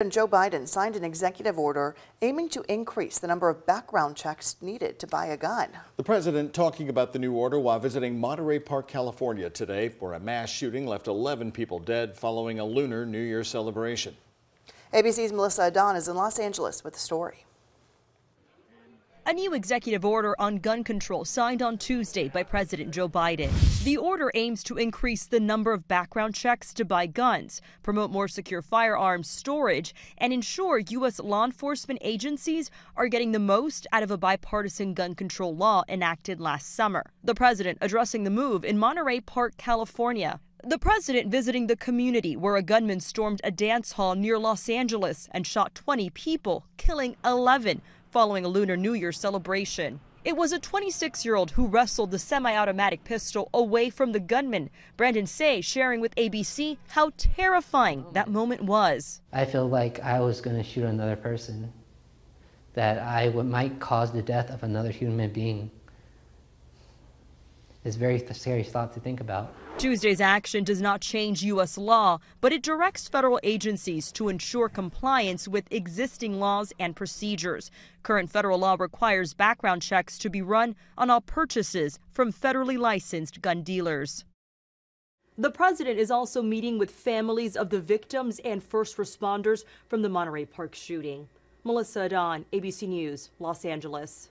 President Joe Biden signed an executive order aiming to increase the number of background checks needed to buy a gun. The president talking about the new order while visiting Monterey Park, California today, where a mass shooting left 11 people dead following a lunar New Year celebration. ABC's Melissa Adan is in Los Angeles with the story. A new executive order on gun control signed on Tuesday by President Joe Biden. The order aims to increase the number of background checks to buy guns, promote more secure firearms storage, and ensure U.S. law enforcement agencies are getting the most out of a bipartisan gun control law enacted last summer. The president addressing the move in Monterey Park, California. The president visiting the community where a gunman stormed a dance hall near Los Angeles and shot 20 people, killing 11 following a Lunar New Year celebration. It was a 26 year old who wrestled the semi automatic pistol away from the gunman. Brandon Tsay sharing with ABC how terrifying that moment was. I feel like I was going to shoot another person, that I might cause the death of another human being. It's a very scary thought to think about. Tuesday's action does not change U.S. law, but it directs federal agencies to ensure compliance with existing laws and procedures. Current federal law requires background checks to be run on all purchases from federally licensed gun dealers. The president is also meeting with families of the victims and first responders from the Monterey Park shooting. Melissa Adan, ABC News, Los Angeles.